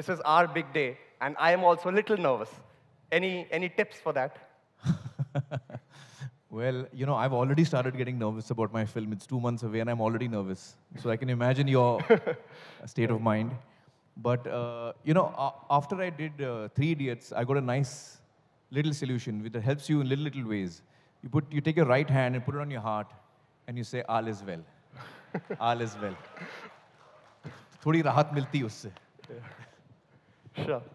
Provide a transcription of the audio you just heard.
This is our big day, and I am also a little nervous. Any, any tips for that? Well, you know, I've already started getting nervous about my film. It's two months away, and I'm already nervous. So I can imagine your state of mind. But, uh, you know, a- after I did uh, Three Idiots, I got a nice little solution which helps you in little, little ways. You, put, you take your right hand and put it on your heart, and you say, All is well. All is well. थोड़ी राहत मिलती है उससे Sure.